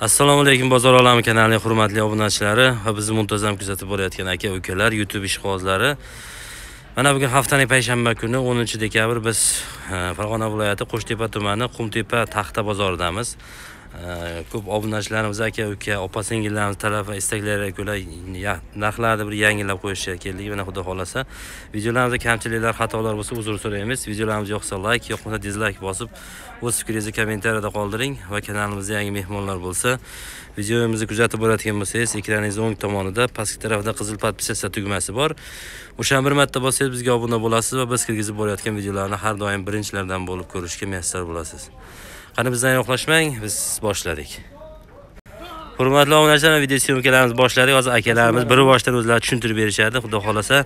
assalomu alaykum bozor olami kanalining hurmatli obunachilari va bizni muntazam kuzatib borayotgan aka ukalar youtube ishqibozlari. Mana bugun haftaning payshanba kuni 10 dekabr biz farg'ona viloyati qo'shtepa tumani qumtepa taxta bozoridamiz. Ko'p obunachilarimiz aka uka opa singillarimiz talab va istaklariga ko'ra narxlarni bir yangilab qo'yishga keldik. Mana xudo xohlasa. Videolarimizda kamchiliklar xatolar bo'lsa uzr so'raymiz. Videolarimiz yoqsa layk yoqmasa dizlayk bosib o'z fikringizni kommentariyada qoldiring va kanalimizda yangi mehmonlar bo'lsa videomizni kuzatib borayotgan bo'lsangiz ekraningizni o'ng tomonida pastki tarafda qizil подписаться tugmasi bor. O'shani bir marta bossangiz bizga obuna bo'lasiz va biz kirgizib borayotgan videolarni har doim birinchilardan bo'lib ko'rishga muyassar bo'lasiz. Qani bizdan yo'qlashmang. Biz boshladik. Hurmatli obunachilar video syomkalarimizni boshladik. Hozir akalarimiz bir boshdan o'zlari tushuntirib berishadi xudo xohlasa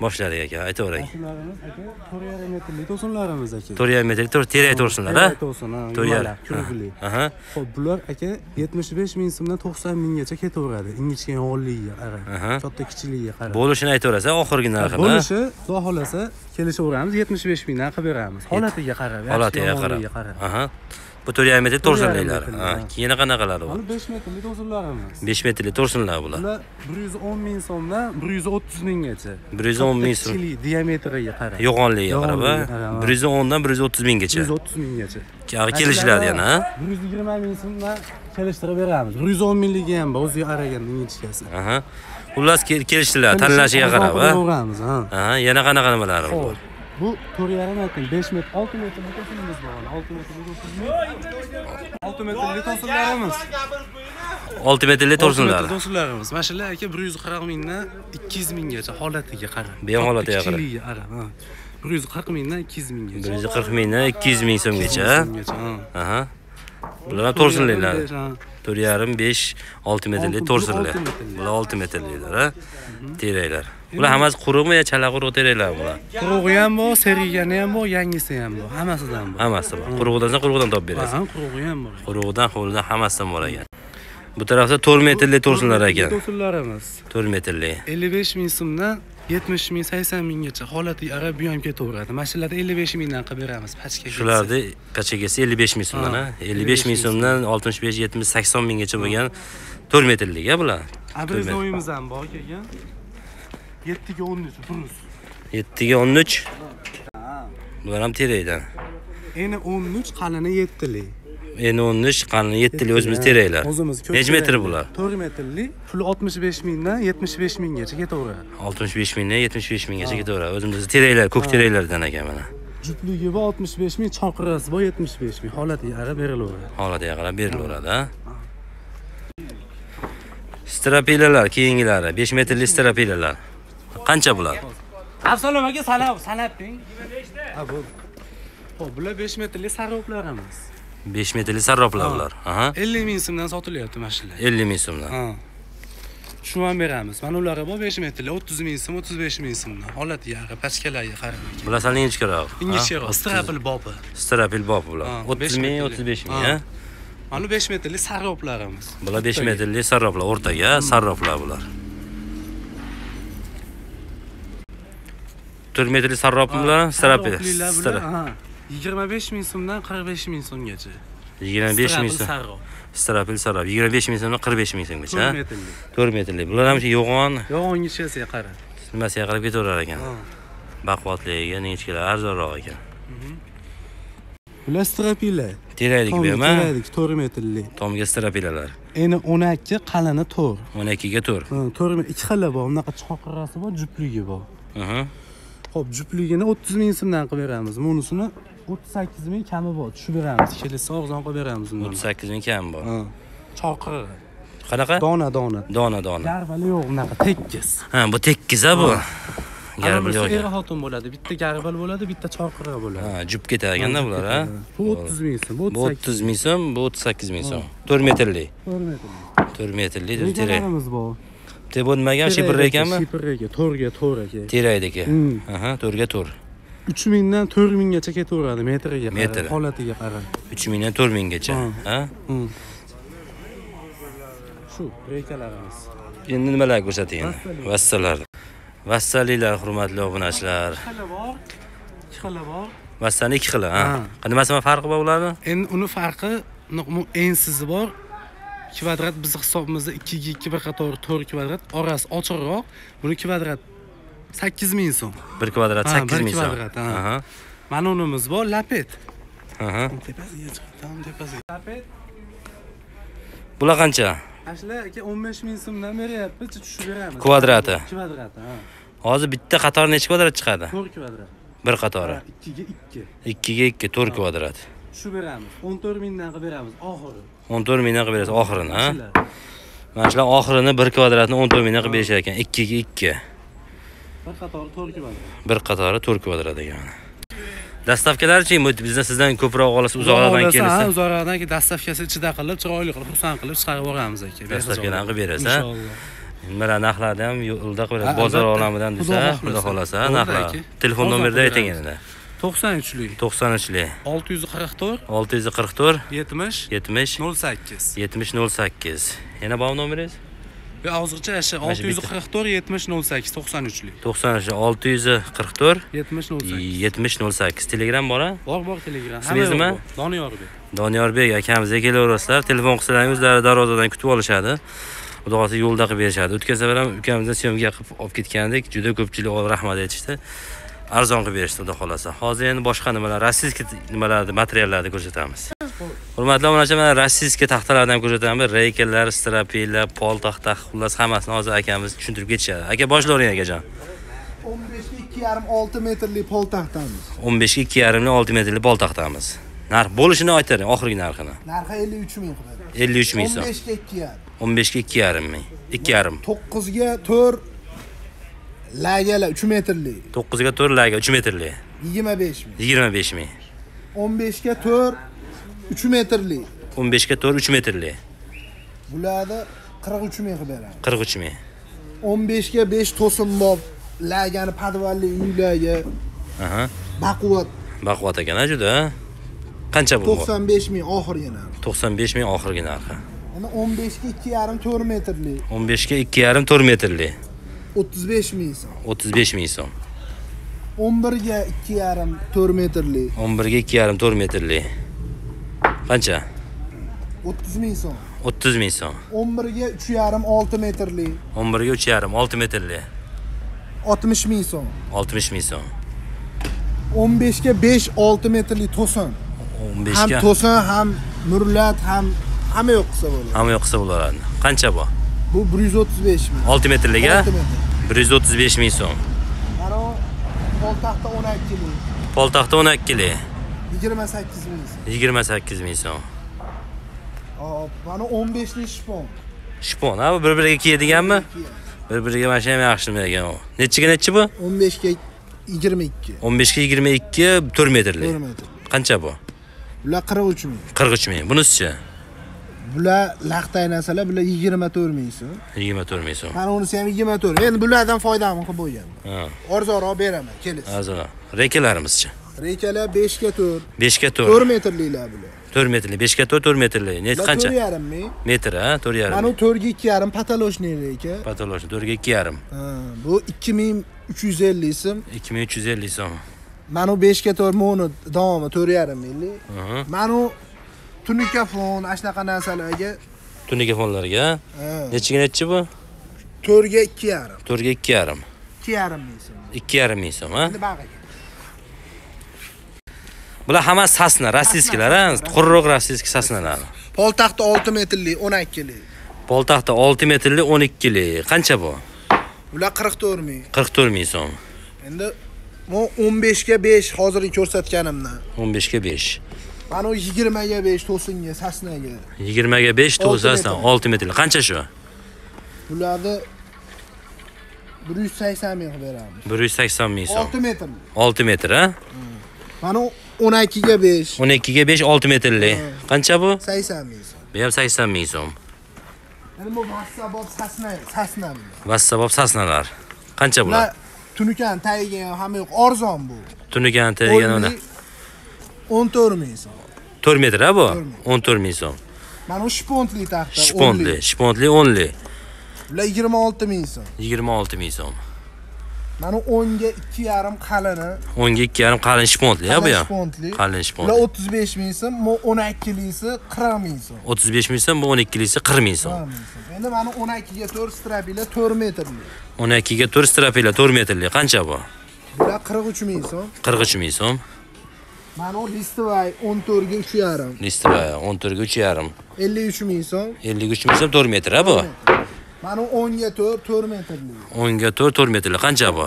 boshladik aka. Aytavering. To'sinlarimiz aka 4,5 metrli to'sinlarimiz aka. to'rt yarim metrli to'rt terak to'rsinlar a To'sin, ha. to'rt yarim aha. Xo'p, bular aka 75 ming so'mdan 90 minggacha ketaveradi. Ingichka yog'ligiga Aha. qarab, katta kichikligiga qarab. bo'lishini aytaverasan oxirgi narxini Bo'lishi, xudo xolasa kelishaveramiz 75 mingdan qilib beramiz. Holatiga qarab, holatiga qarab. Aha bu to'rt yarim metrli to'rsinliklar keyin qanaqalari bor Mana 5 metrli to'sinlarimiz. besh metrli to'rsinlar bular Bular 110 ming so'mdan 130 minggacha. bir yuz o'n ming so'm diametriga qarab. yo'g'onligiga qarab bir yuz o'ndan bir yuz o'ttiz minggacha 130 minggacha. kelishiladi yana a 120 ming so'mdan kelishtirib beramiz. 110 mingligi ham bor, o'ziga qaragan ingichkasi. aha xullas ke- kelishdilar tanlashiga qarab ha. yana qanaqa nimalari bor. Bu 4 yarim metr, 5 metr, 6 metrli to'sinimiz bor. 6 metrli to'sinimiz. 6 metrli to'sinlarimiz. olti metrli to'rsinlar To'sinlarimiz. Mana shular aka 140 mingdan 200 minggacha holatiga qarab. Holatiga qarab. Qarab, ha. 140 mingdan 200 minggacha. bir yuz qirq mingdan ikki yuz ming so'mgacha ha. aha bular ham to'rsinliklar Ha. to'rt yarim besh olti metrli Olti- to'rsinlar olti bular olti metrliklar a teraklar bular hammasi quruqmi yo chala quruq teraklar bular Qurug'i ham bor, serigani ham bor, yangisi ham bor. Hammasidan bor. hammasi bor quruqdan so'ng quruqdan topib berasiz Ha, qurug'i ham bor. quruqdan hovlidan hammasidan bor ekan bu tarafda to'rt metrli to'rsinlar ekan To'sinlarimiz. to'rt metrli 55 ming so'mdan 70 ming 80 minggacha holati ara bu ham ketaveradi. Mashinlarda 55 mingdan qilib beramiz pachkaga. shularni pachagasi ellik besh ming so'mdan ellik besh ming so'mdan oltmish besh yetmish sakson minggacha bo'lgan to'rt metrlik a bular Abreznoyimiz ham bor kelgan. 7 ga 13 durust. yettiga o'n uch bular ham terakdan Eni 13 qalini 7 li. endi o'n uch qalini yettili o'zimiz teraklar. O'zimiz necha metr bular? 4 metrli, puli 65 mingdan 75 minggacha ketaveradi. oltmish besh mingdan yetmish besh minggacha ketaveradi. O'zimizni teraklar ko'k teraklardan ekan mana. Jupligi bor 65 ming, chonqirasi bor 75 ming. Holatiga ara berilaveradi. holatiga qarab berilaveradi a strapilalar keyingilari besh metrli strapilalar qancha bular Avsalom aka sanab, sanab bering. Ha bu. Xo'p, bular 5 metrli sarroplarimiz. besh metrli sarroplar bular aha 50 ming so'mdan sotilyapti mashinalar. ellik ming so'mdan Ha. Shu ham beramiz. Mana ular bor 5 metrli 30 ming so'm, 35 ming so'mdan. Holatiga qarab, pachkalarga qarab. bular sal ingichkaroq Ingichkaroq, strapl bobi. strapil bop bular o'ttiz besh ming o'ttiz besh ming Mana 5 metrli sarroplarimiz. bular besh metrli sarroplar o'rtaga sarroplar bular to'rt metrli bular strapil Sarroplilar bular, ha. 25 ming so'mdan 45 ming so'mgacha. yigirma besh ming so'm strapil sarrop yigirma besh ming so'mdan qirq besh ming so'mgacha 4 a? metrli. to'rt metrli bular ham shu yo'g'on Yog'ongichasiga qara. nimasiga qarab ketaverar ekan baquvvatligiga nechkalar arzonroq ekan Bular strapilar. teraklik bu ham? Kelaydik 4 metrli. tomga strapilalar Eni 12 qalini 4. o'n ikkiga to'rt 4 metr ikki xil bor. Bunaqa choqirasi bor, jupligi bor. Aha. Xo'p, jupligini 30 ming so'mdan qilib beramiz. Bunisini 38 ming kami bor. Tushib beramiz. Kelsa arzon qilib beramiz uni. o'ttiz sakkiz ming kam bor Ha. Choqir. qanaqa Dona dona. dona dona Garbali yo'q bunaqa tekis. ha bu tekis a bu garbal yo'q er xotin bo'ladi. Bitta garbal bo'ladi, bitta choqira bo'ladi. ha jup ketaganda bular a Bu 30 ming so'm, bu 38 o'ttiz ming so'm bu o'ttiz sakkiz ming so'm to'rt metrli 4 metr. to'rt metrli terak Rejalarimiz bor. Deb bo'lmagan shipir ekanmi Shipirga, to'rga, to'rga. terakdagi Hmm. aha to'rtga to'rt 3 mingdan 4 minggacha ketaveradi metriga Metr. holatiga qarab. uch mingdan to'rt minggacha Ha. Hmm. Shu reykalarimiz. endi nimalar ko'rsating endi vassalar vassalilar hurmatli obunachilar ikki xili bor. vassani ikki xili ha nimasi farqi bor ularni Endi uni farqi ensizi bor, kvadrat bizni hisobimizda 2 ga 2 bir qatori 4 kvadrat. Orasi ochiqroq. Buni kvadrat 8000 so'm. 1 kvadrat Ha, 8 bir ming so'm. kvadrat, ha. Aha, manunimiz bor lapet. Aha. tepasiga chiqib tam tepasiga lapet. Bular qancha? Ashla aka 15 ming so'mdan beryapmiz tushib beramiz Kvadrati. kvadrati ha. Hozir bitta qator necha kvadrat chiqadi? 4 kvadrat. Bir qatori. 2 ga 2 2 ga 2 4 kvadrat tushib beramiz. 14 mingdan qilib beramiz. Oxiri. 14 mingdan qilib berasiz. Oxirini ha? Mana shular oxirini 1 kvadratni 14 mingdan qilib berishar ekan. 2 ga 2 bir qatori 4 kvadrat. Bir qatori 4 kvadrat ekan dastavkalarchi bizni sizdan ko'proq olasiz uzoqlardan kelsa. uzoqlardan keyin dastavkasi ichida qilib chiroyli qilib xursand qilib chiqarib yuboramiz aka. Dastavkadan qilib berasiz ha? Inshaalloh. Nimalar narxlarni ham yo'lda qilib berasiz. Bozor olamidan desa xudo xohlasa narxlar. telefon Hozir nomerni ayting beramiz. endi 93lik 93lik 644 644 70 70 08 70 08 yana bormi nomeringiz? Hozircha shu Mana shu bitta. 644 70 08 93lik 93 644 70 08 70 08 telegram bor a bor bor telegram. Ismingiz nima? doniyorbek doniyorbek akamizga kelaverasizlar. Telefon qilsalaring o'zlari darvozadan kutib olishadi. Xudo xohlasa yo'lda qilib berishadi. O'tgan safar ham ukamizni syomka qilib olib ketgandik. Juda ko'pchilik rahmat aytishdi arzon qilib berishdi xudo xohlasa. Hozir endi boshqa nimalar rossiyskiy nimalarni materiallarni ko'rsatamiz. Hurmatli obunachi mana rossiyskiy taxtalarni ham ko'rsatamiz. Reykalar stropillar pol taxta xullas hammasini hozir akamiz tushuntirib ketishadi. Aka boshlavering akajon. 15 ga 2,5 6 metrli pol taxtamiz. 15 ga 2,5 6 metrli pol taxtamiz. Narx bo'lishini aytavering oxirgi narxini. Narxi 53 ming qiladi. 53 ming so'm. 15 ga 2,5. 15 ga 2,5 ming 2,5 9 ga 4 lagala 3 metrli. 9 ga 4 laga 3 metrli 25 ming. 25 ming. 15 ga 4 3 metrli. 15 ga 4 3 metrli. Bularda 43 ming qilib beramiz. 43 ming. 15 ga 5 to'sinbob lagani podvalli uylagi aha. Baquvvat. Baquvvat ekan a juda. Qancha bu? 95 ming oxirgi narx. 95 ming oxirgi narxi Ana 15 ga 2,5 4 metrli. 15 ga 2,5 4 metrli 35 ming so'm. 35 ming so'm 11 ga 2,5 4 metrli 11 ga 2,5 4 metrli qancha 30 ming so'm. 30 ming so'm 11 ga 3,5 6 metrli 11 ga 3,5 6 metrli 60 ming so'm. 60 ming so'm 15 ga 5 6 metrli to'sin. 15 Ham ga to'sin, ham murlat, ham hamma yo'q qilsa bo'ladi. hamma yo'q qilsa bo'laveradi qancha bu Bu 135 ming. 6 metrliga 6 metr. 135 ming so'm poytaxtda 12 ming. poltaxta 12 li 28 ming. 28 ming so'm mana 15 lik shpon. shpon ha bu bir biriga kiyadiganmi bir biriga mana shu ham yaxshi ekan u nechiga nechi bu 15 ga 22. 15 ga 22 4 metrli 4 metr. qancha bu Bular 43 ming. 43 ming bunisichi Bular laqtay narsalar, bular 24 ming so'm. 24 ming so'm Mana unisi ham 24. Endi bulardan foydamni qilib qo'yganman. ha Arzonroq beraman, kelasiz. arzon reykalarimiz-chi Reykalar 5 ga 4. 5 ga 4 4 metrliklar bular. 4 metrli 5 ga 4 4 metrli net Bular qancha 4,5 ming. metr ha 4 Mana yarim u 4 ga 2,5 patolochniy reyka. patologiya 4 ga 2 yarim Ha, bu 2350 so'm. 2350 so'm Mana u 5 ga 4 moni davomi 4,5 minglik. Aha. Mana tunikafon, ashnaqa narsalarga. Tunikafonlarga nechiga nechi bu? 4 ga 2,5. 4 ga 2 yarim. 2,5 ming so'm. 2 yarim ming so'm bag'iga. bular hammasi sasna rossiyskilar ha qurroq rossiyskiy sasnalar. Poltaxta 6 metrlik, 12 lik. poltaxta 6 metrli 12 li qancha bu? Bular 44 ming. 44 ming so'm Endi bu 15 ga 5 hozirgi ko'rsatganimdan. 15 ga 5 Mana u 20 ga 5 to'singa, sasnaga. 20 ga 5 Olti to'sasdan metr. 6 metrli qancha shu Bularni 180 ming qilib beramiz. 180 ming so'm 6 metr. 6 metr ha Mana u 12 ga 5. 12 ga 5 6 metrli qancha bu 80 ming so'm. bu ham 80 ming so'm bu vassabot sasna, sasna. vassabob sasnalar qancha bular Bular tunukan tagiga ham hamma yo'q, arzon bu. tunigan tegan uni 14 ming so'm. 4 metr ha bu ming. 14 ming so'm Mana u shpontli taxta. shpontli shpontli 10 li Bular 26 ming so'm. 26 ming so'm Mana 10 ga 2,5 qalini. 10 ga 2,5 qalin shpontli ya bu ham. Shpontli. Qalin Bular shpont. 35 ming so'm, bu 12 lisi 40 ming so'm. 35 ming so'm, bu 12 lisi 40 ming so'm. 40 ming so'm. Endi mana 12 ga 4 strapila 4 metrli. 12 ga 4 strapila 4 metrli qancha bu? Bular 43 ming so'm. 43 ming so'm. Mana u listovay 14 ga 3,5. Listova 14 ga 3,5. 53 ming so'm. 53 ming so'm 4 metr ha bu. Mana u 10 ga 4 4 metrli. 10 ga 4 4 metrli qancha bu?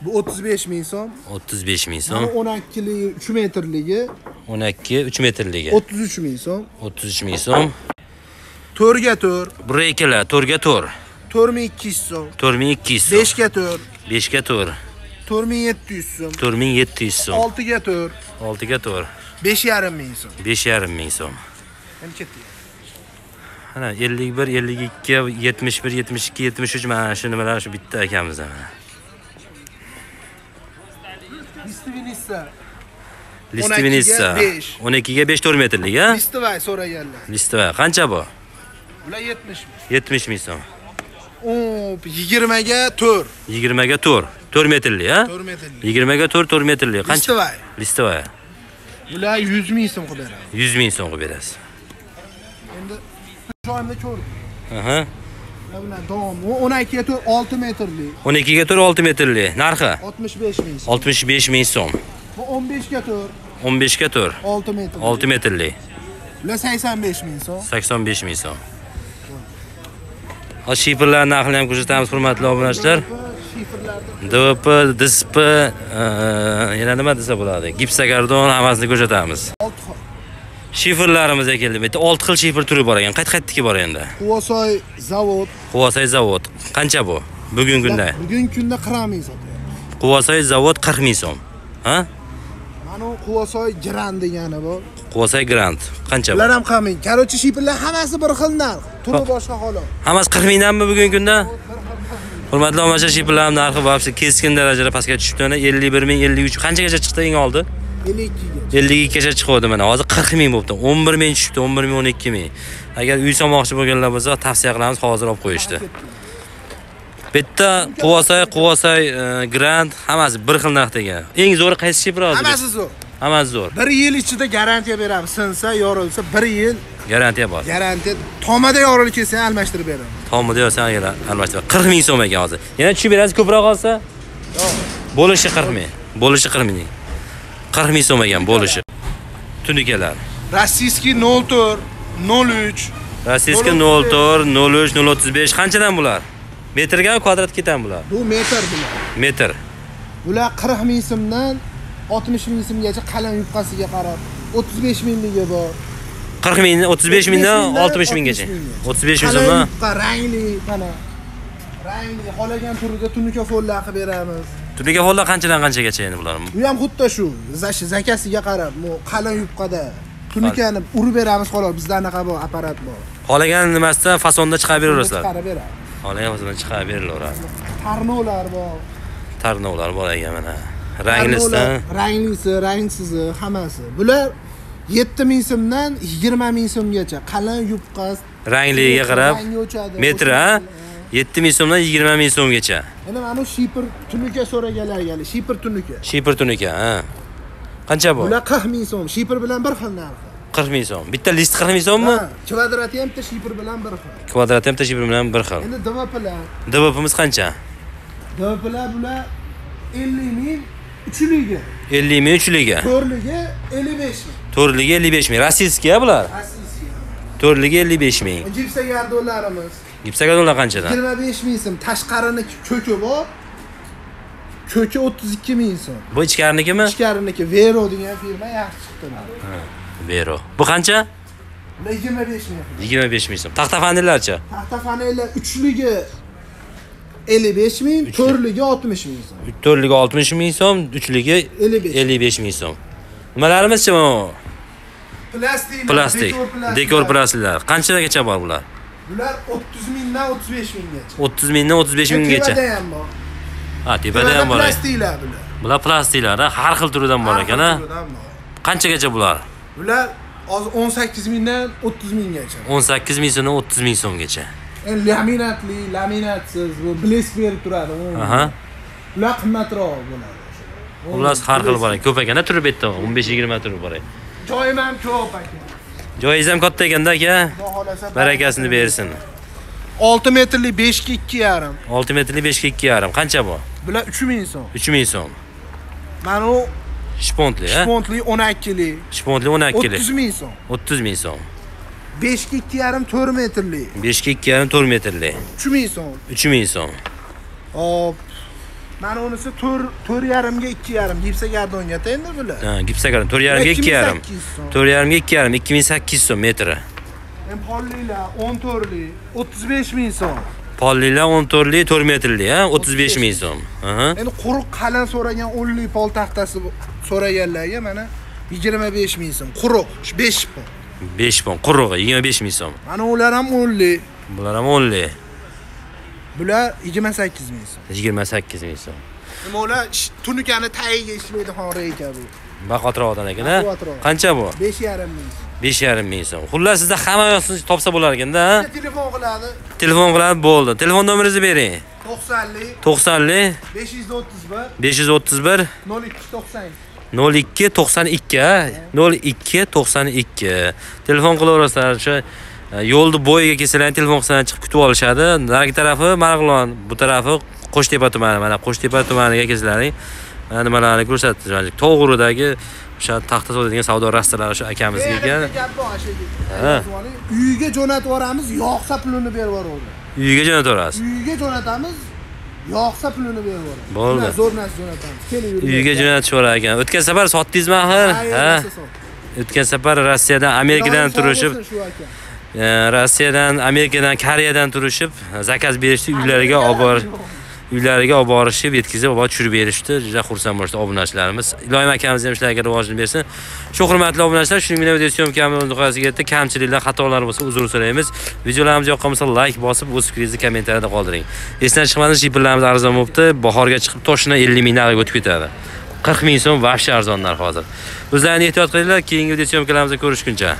Bu 35 ming so'm. 35 ming Mana so'm. 12 li 3 metrligi 12 3 metrligi 33 ming so'm. 33 ming so'm. 4 ga 4 Breykelar 4 ga 4. 4200 so'm. 4200 so'm. 5 ga 4 5 ga 4. 4700 so'm. 4700 so'm. 6 ga 4 6 ga 4. 5,5 ming so'm. 5,5 ming so'm. Endi ketdi. Mana 51, 52, 71, 72, 73 mana shu nimalar shu bitta akamiz mana. Listivinissa. Listivinissa 5. 12 ga 5 4 metrlik ha? Listovay so'raganlar. Listova qancha bu? Ular 70 ming. 70 ming so'm. O, 20 ga 4. 20 ga 4, 4 metrli ha? 4 metrli. 20 ga 4, 4 metrli. Qancha? Listova Bular 100 ming so'm qilib beramiz. 100 ming so'm qilib berasiz. Endi joyimda ko'rdim. Aha. Ular bilan davom. U 12 ga 4 6 metrli. 12 ga 4, 6 metrli. Narxi 65 ming so'm. 65 ming so'm. Bu 15 ga 4 15 ga 4, 6 metrli. 6 metrli. Ular 85 ming so'm. 85 ming so'm. Hozir shifrlar narxini ham ko'rsatamiz hurmatli obunachilar. DVP, DSP, e, yana nima desa bo'ladi? Gipsokardon hammasini ko'rsatamiz. 6 xil. Shifrlarimiz keldi. Bitta 6 xil shifr turi bor ekan. Qayt-qaytdiki bor endi. Quvasoy zavod. Quvasay zavod. Qancha bu? Bugungi kunda. Bugungi kunda 40 ming sotyapti. Quvasay zavod 40 ming so'm. Ha? Mana Quvasoy Gran degani bor. Quvasay Grand. Qancha bu? Ular ham qilmang. Короче, shifrlar hammasi bir xil narx. Turi boshqa xolos. Hammasi 40 mingdanmi bugungi kunda? Hurmatli obunachilar, shifrlar narxi vobsi keskin darajada pastga tushibdi. Mana 51 ming, 53 qanchagacha chiqdi eng oldi? 52 ga. 52 gacha chiqyapti mana. Hozir 40 ming bo'libdi. 11 ming tushibdi, 11 ming, 12 ming. Agar uy solmoqchi bo'lganlar bo'lsa, tavsiya qilamiz, hozir olib qo'yishdi. Bitta quvosay, quvosay, e, Grand hammasi bir xil narxdagi. Eng zo'ri qaysi shifr hozir? Hammasi zo'r. Hammasi zo'r. 1 yil ichida garantiya beramiz. Sinsa, yorilsa 1 yil Garantiya bor. garantiya. Tomada yorilib ketsa almashtirib beramiz. Tomida yo'sa agar almashtirib 40 ming so'm ekan hozir. Yana tushib berasiz ko'proq olsa? Bo'lishi 40 ming. Bo'lishi 40 ming. 40 ming so'm ekan bo'lishi. Tunikalar. Rossiyskiy 04 03 Rossiyskiy 04, 03, 035 qanchadan bular? Metrgami kvadrat ketadi bular? bu metr bular. Metr. Bular 40 ming so'mdan 60 ming so'mgacha qalin yubqasiga qarab 35 mingligi bor. 40 ming, 35 mingdan 60 minggacha. 35 ming Qalin so'mdan rangli mana. Rangli xohlagan turida tunuka follar qilib beramiz. tunika follar qanchadan qanchagacha endi bular? Bu ham xuddi shu, zakasiga qarab, bu qalin yubqada tunikani urib beramiz xolos. Bizda anaqa bor, apparat bor. Xohlagan nimasidan fasonda chiqarib beraverasizlar. Chiqarib beramiz. Xohlagan fasonda chiqarib berilaveradi. Tarnovlar bor. Tarnovlar bor ekan mana. Ranglisidan ranglisi, rangsizi, hammasi. Bular 7 ming so'mdan 20 ming so'mgacha qalin yubqa. rangligiga qarab metr ha? 7 ming so'mdan 20 ming so'mgacha. Endi mana bu shipr tunuka so'raganlarga, shipr tunuka. Shipr tunika, ha. Qancha bu? Bular 40 ming so'm, shipr bilan bir xil narxi. 40 ming so'm. Bitta list 40 ming so'mmi? Kvadrati ham bitta shipr bilan bir xil. Kvadrat ham shipr bilan bir xil. Endi DVPlar, DVPimiz qancha? DVPlar bular 50 ming uchligi, 50 ming uchligi. to'rligi 55 ming. To'rligi 55 ming. Rossiyskiy bular. Asosiy. To'rligi 55 ming. Jipsa gardonlarimiz Gipsakadonlar qanchadan? 25 ming so'm, tashqarini ko'ki bor. Ko'ki 32 ming so'm. Bu ichkarinikimi? Ichkariniki Vero degan firma yaxshi chiqdi. Vero. Bu qancha? Bular 25 ming. 25 ming so'm. Taxta fanillarcha? Taxta fanellar uchligi 55 ming, to'rligi 60 ming so'm. To'rligi 60 ming so'm, uchligi 55. 55 ming so'm. Nimalarimizchi bu? Plastik, Plastik, dekor plastiklar. Qanchagacha bor bular? Bular 30 mingdan 35 minggacha. 30 mingdan 35 minggacha. Tepada ham bor. Ha, tepada ham bor. Plastiklar bular. Bular plastiklar, ha, har xil turidan bor ekan, bor. Qanchagacha bular? Bular hozir 18 mingdan 30 minggacha. 18 ming so'mdan 30 ming so'mgacha. Endi laminatli, laminatsiz, bu blesk berib turadi. Aha. ular qimmatroq bo'ladi. Xullas har xil bor ekan ko'p ekanda turi bu yerda 15-20 turi bor ekan joyim ham ko'p aka joyingiz ham katta ekanda aka. Xudo xohlasa barakasini. bersin. 6 metrli 5 ga 2,5 6 metrli 5 ga 2,5 qancha bu? Bular 3000 so'm. 3000 so'm. Mana u shpontli shpontli 12 lik shpontli 12 lik 30 ming so'm. 30 ming so'm. 5 ga 2,5 4 metrli. 5 ga 2,5 4 metrli. 3 ming so'm. 3000 so'm. Hop. Mana unisi 4 4,5 ga 2,5 gipsa gardonga endi bular. Ha gipsagardan 4,5 ga 2,5 so'm. 4,5 ga 2,5 2800 so'm metri. Pollilar 14 lik 35 ming so'm. Pollilar 14 lik 4 metrli ha? 35 ming so'm. Endi quruq qalin so'ragan 10 lik pol taxtasi so'raganlarga mana 25 ming so'm quruq 5 pol 5 pon qurug'i 25 ming so'm. Mana ular ham 10 lik bular ham 10 lik bular 28 ming so'm. 28 ming so'm. Nima ular tunikani tagiga ishlaydigan reyka bu. Baqatroqdan ekan Baqatroq. qancha bu? 5,5 ming. So'm 5,5 ming so'm. Xullas sizda hamma yoqni topsa bo'lar ekanda telefon qiladi. Telefon qiladi bo'ldi. Telefon nomeringizni bering. 90 lik 90 lik 531 531 02 02 92 92 ha? 02 92 telefon qilaverasizlar o'sha e, yo'lni bo'yiga kelsalar telefon qilsalar chiqib kutib olishadi. Narigi tarafi marg'ilon bu tarafi qo'shtepa tumani mana qo'shtepa tumaniga kelsalaring mana nimalarni ko'rsatdi to'g'ridagi o'sha taxta sotadigan savdo rastalari o'sha akamizniki ekan uyiga jo'natib yuboramiz yoqsa pulini berib yuboradi uyiga jo'nataverasiz uyiga jo'natamiz yoqsa pulini berib yuboradi. Bo'ldi. Zo'r narsa jo'natamiz keling yurib uyiga jo'natib yuborar ekan. O'tgan safar sotdingizmi axir? Ha? o'tgan safar rossiyadan amerikadan turishib e, rossiyadan amerikadan koreyadan turishib zakaz berishdi uylariga olib uylariga olib borishib yetkazib olib tushirib berishdi. Juda xursand bo'lishdi obunachilarimiz. Iloyim akamiz ham ishlarga rivojini bersin. Shu hurmatli obunachilar shuning bilan video syomkamiz nihoyasiga yetdi kamchiliklar xatolar bo'lsa uzr so'raymiz. Videolarimiz yoqqan bo'lsa layk bosib o'z fikringizni kommentariyada qoldiring. Esdan chiqmasin shipirlarimiz arzon bo'libdi bahorga chiqib toshna 50 ming narxga o'tib ketadi. 40 ming so'm вообще arzon narx hozir. O'zlaringiz ehtiyot qilinglar keyingi video syomkalarimizda ko'rishguncha.